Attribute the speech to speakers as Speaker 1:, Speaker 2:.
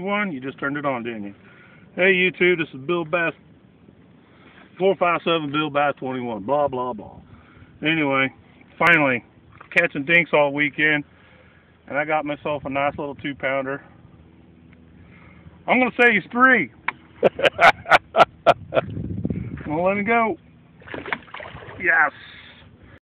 Speaker 1: One, you just turned it on, didn't you? Hey, YouTube, this is Bill Bass, 457 Bill Bass 21, blah, blah, blah. Anyway, finally, catching dinks all weekend, and I got myself a nice little two-pounder. I'm going to say he's three. I'm going to let him go. Yes.